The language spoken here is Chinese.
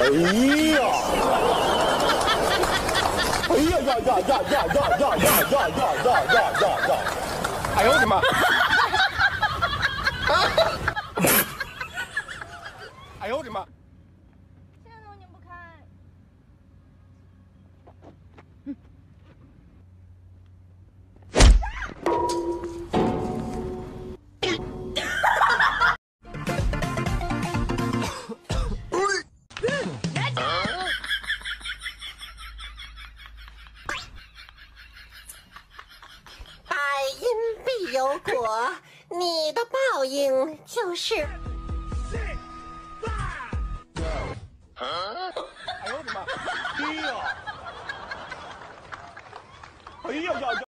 哎呀！哎呀呀呀呀呀呀呀呀呀呀呀呀呀！哎呦我的妈！哎呦我的妈！有果，你的报应就是。哎呦我的妈！哎呀！哎呀呀！